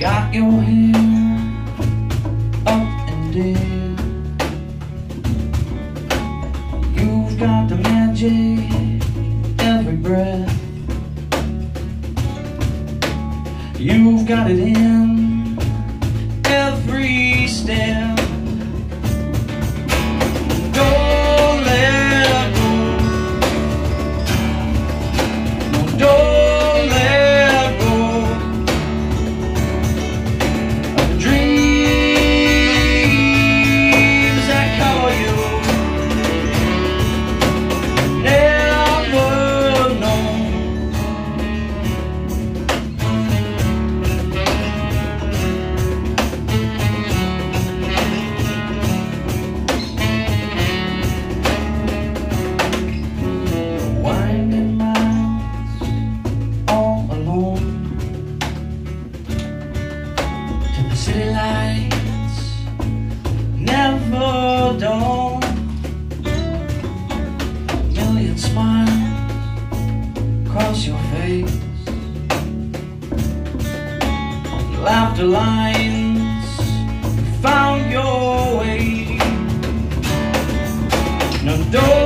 got your hair up and down. You've got the magic every breath. You've got it in. city lights never dawn. A million smiles cross your face. Laughter lines found your way. Now don't.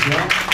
Thanks, you.